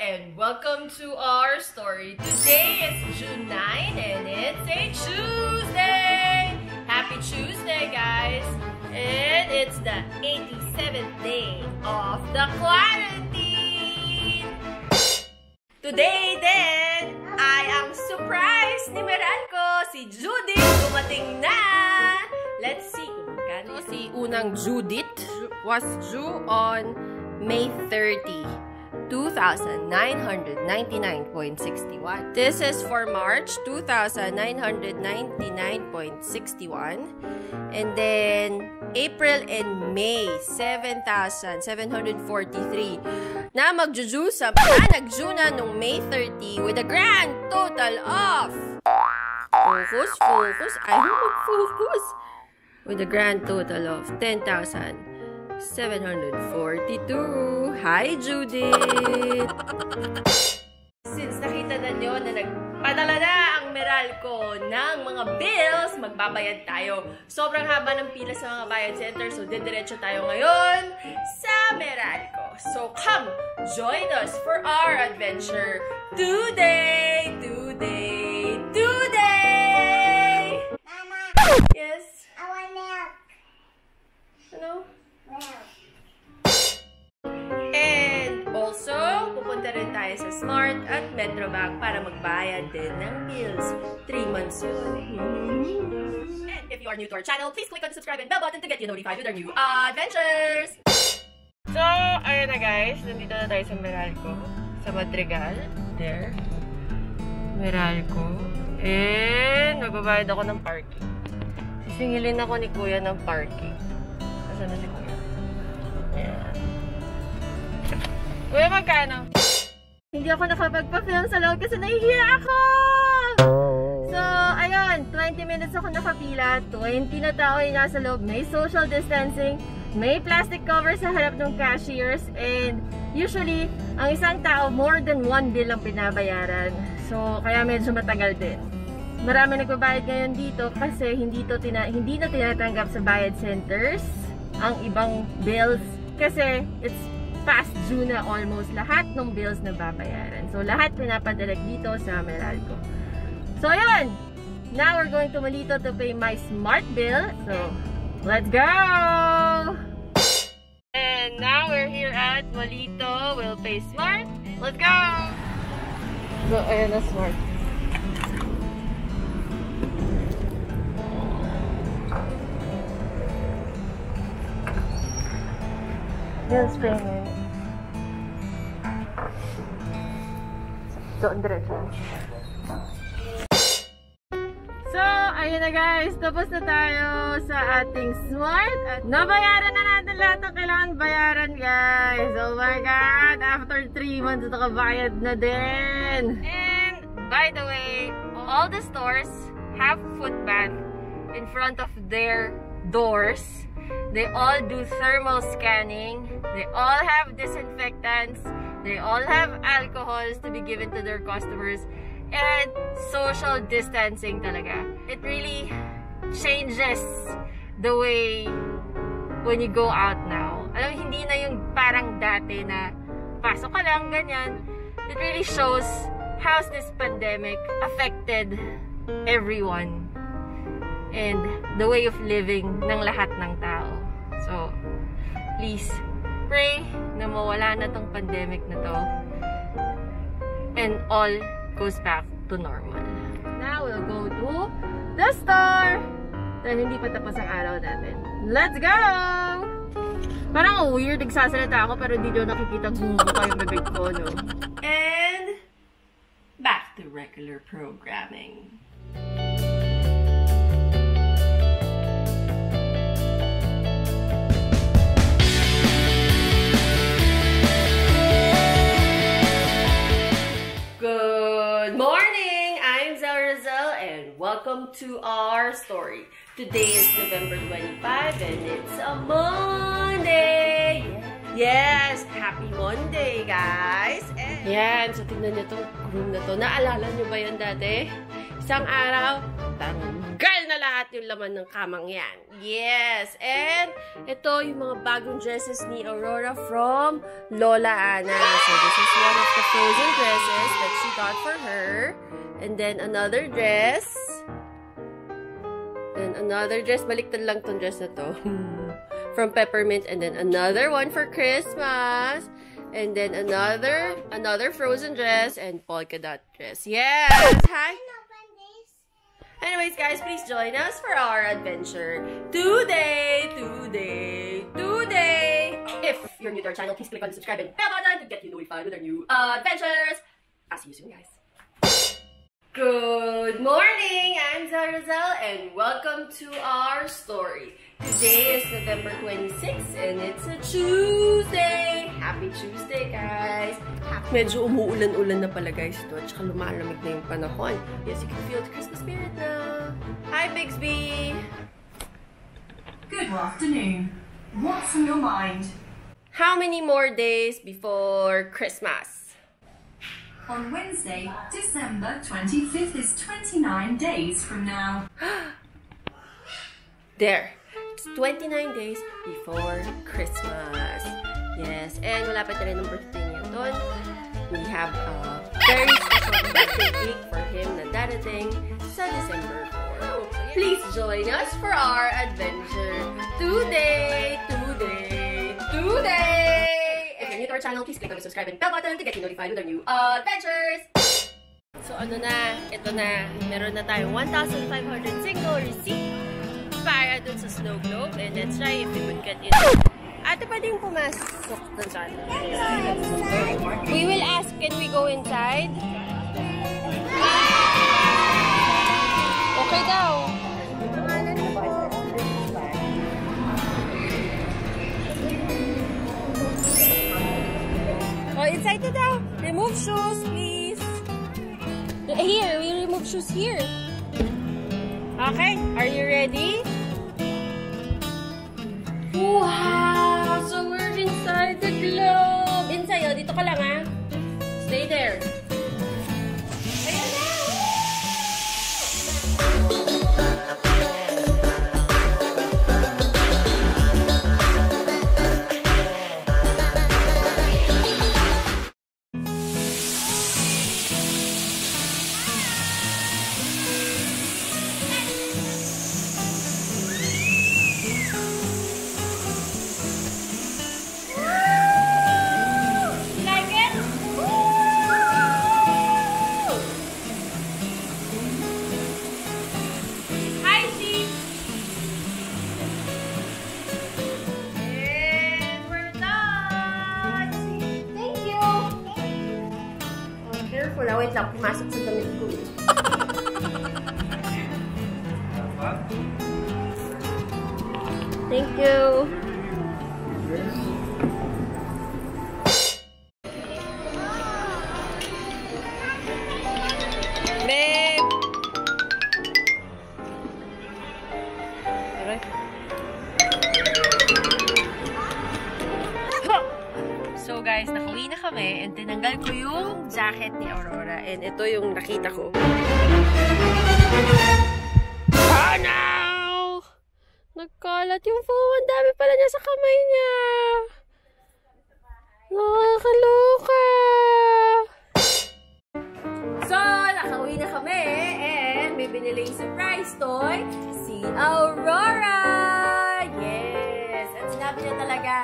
and welcome to our story. Today is June 9 and it's a Tuesday! Happy Tuesday, guys! And it's the 87th day of the quarantine! Today then, I ang surprise ni Meralco, si Judith, dumating na! Let's see kung. Si unang Judith was due on May 30. 2,999.61. This is for March, 2,999.61. And then, April and May, 7,743. Na magjuju sa ah, nagjuna nung May 30 with a grand total of Focus, focus. Ayaw mag-focus. With a grand total of 10,000. 742. Hi, Judith! Since nakita na nyo na nagpadala na ang Meralco ng mga bills, magbabayad tayo. Sobrang haba ng pila sa mga bayad center, so didiretso tayo ngayon sa Meralco. So come, join us for our adventure today, today, today! Mama, Yes? I want milk. Ano? And also, pupunta rin tayo sa Smart at Metrobank para magbayad din ng bills. 3 months yun. And if you are new to our channel, please click on the subscribe and bell button to get you notified with our new adventures! So, ayun na guys. Nandito na tayo sa Meralco. Sa Madrigal. There. Meralco. And, magbabayad ako ng parking. Sisingilin ako ni Kuya ng parking. Nasaan na si Kuya? Ayan. Kuya, magkano? Hindi ako nakapagpa-film sa loob kasi nahihiya ako! So, ayun, 20 minutes ako nakapila, 20 na tao yung nasa loob, may social distancing, may plastic cover sa harap ng cashiers, and usually, ang isang tao, more than one bill ang binabayaran. So, kaya medyo matagal din. Marami nagbabayad ngayon dito kasi hindi to tina hindi na tinatanggap sa bayad centers ang ibang bills kasi it's past due na almost lahat ng bills na babayaran. So, lahat pinapadirect dito sa Meralco. So, ayun! Now, we're going to Malito to pay my smart bill. So, let's go! And now, we're here at Malito. We'll pay smart. Let's go! So, ayun na smart. Bills payment. Doon diretso. So, ayun na guys. Tapos na tayo sa ating smart. At nabayaran na natin lahat ng kailangan bayaran guys. Oh my God! After 3 months, nakabayad na din. And, by the way, all the stores have bath in front of their doors. They all do thermal scanning. They all have disinfectants. They all have alcohols to be given to their customers. And social distancing talaga. It really changes the way when you go out now. Alam, hindi na yung parang dati na pasok ka lang, ganyan. It really shows how this pandemic affected everyone and the way of living ng lahat ng tao. So, please, pray na mawala na tong pandemic na to and all goes back to normal. Now, we'll go to the store! Dahil hindi pa tapos ang araw natin. Let's go! Parang weird, nagsasalita ako pero hindi nyo nakikita bumubuka yung bibig ko, no? And, back to regular programming. To our story. Today is November 25 and it's a Monday! Yes! Happy Monday, guys! And yan, so tingnan nyo tong room na to. Naalala nyo ba yan dati? Isang araw, tanggal na lahat yung laman ng kamang yan. Yes! And ito yung mga bagong dresses ni Aurora from Lola Ana. So this is one of the frozen dresses that she got for her. And then another dress. And another dress. Baliktad lang tong dress na to. from Peppermint. And then another one for Christmas. And then another, another frozen dress and polka dot dress. Yes! Hi! Anyways, guys, please join us for our adventure today, today, today. If you're new to our channel, please click on the subscribe and bell button to get you notified with our new uh, adventures. I'll see you soon, guys. Good morning! I'm Zarazal and welcome to our story. Today is November 26th and it's a Tuesday! Happy Tuesday, guys! Happy Medyo umuulan-ulan na pala, guys, ito. At saka lumalamig na yung panahon. Yes, you can feel the Christmas spirit na. Hi, Bixby! Good afternoon. What's on your mind? How many more days before Christmas? On Wednesday, December 25th is 29 days from now. There. It's 29 days before Christmas. Yes. And malapit na rin ang birthday niya doon. We have a very special birthday cake for him na darating sa December 4. Please join us for our adventure today, today, today! To our channel, please click on the subscribe and bell button to get you notified with our new adventures! So ano na, ito na, meron na tayong 1,500 single receipt para dun sa snow globe. And let's try if we could get in. Ate, pwede yung pumasok sa ano. We will ask, can we go inside? Okay daw. Inside na daw. Remove shoes, please. Here, we remove shoes here. Okay, are you ready? Wow! So we're inside the globe! Inside, oh, dito ka lang ah. Stay there. Thank you. Babe! Aray. So guys, nakauwi na kami and tinanggal ko yung jacket ni Aurora and ito yung nakita ko. Oh no! Nagkalat yung phone. Ang dami pala niya sa kamay niya. Nakakaloka! So, nakauwi na kami and may biniling surprise toy si Aurora! Yes! At sinabi niya talaga,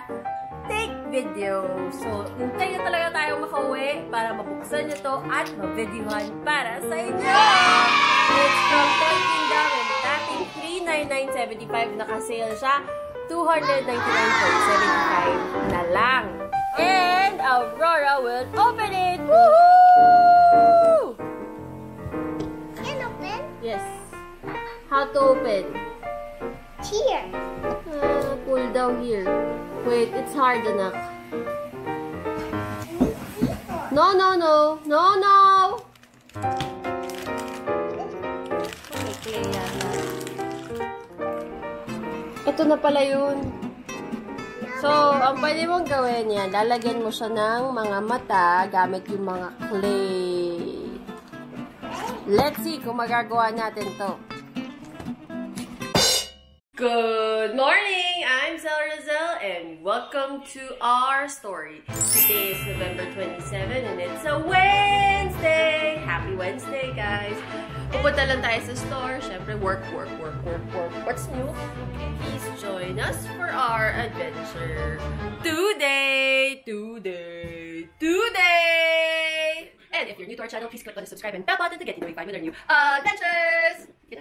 take video. So, hintay na talaga tayo makauwi para mabuksan niyo to at mavideohan para sa inyo! It's from Toy dating 399.75 nakasale siya 299.75 na lang. And Aurora will open it! Woohoo! Can open? Yes. How to open? Here. Uh, pull down here. Wait, it's hard enough. No, no, no. No, no! Ito na pala yun. So, ang pwede mong gawin yan, lalagyan mo siya ng mga mata gamit yung mga clay. Let's see kung magagawa natin to. Good morning! I'm Sel Rizal and welcome to our story. Today is November 27 and it's a Wednesday! Happy Wednesday, guys! Pupunta lang tayo sa store. Siyempre, work, work, work, work, work. What's new? Please join us for our adventure. Today! Today! Today! And if you're new to our channel, please click on the subscribe and bell button to get notified with our new adventures! It?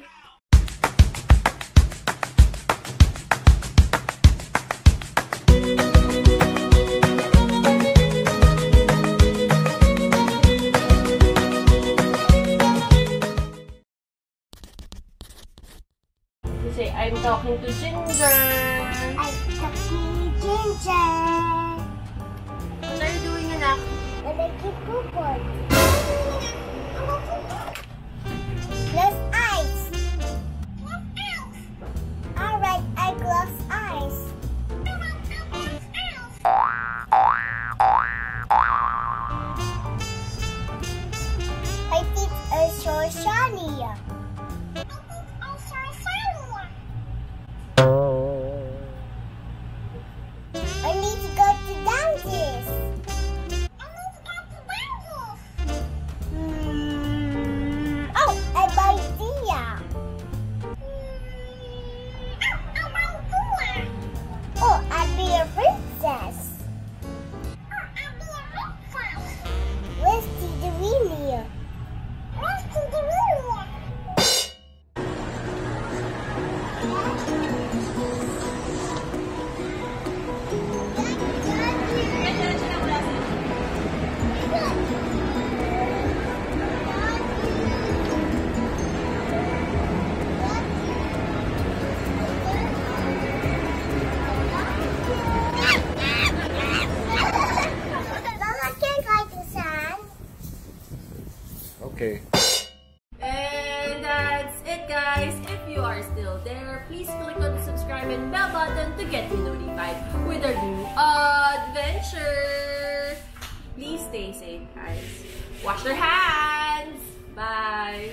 Talking to Ginger. I talking ginger. What are you doing, anak? And I keep pupon. Close eyes. Alright, I close Okay. And that's it, guys. If you are still there, please click on the subscribe and bell button to get you notified with our new adventure. Please stay safe, guys. Wash your hands. Bye.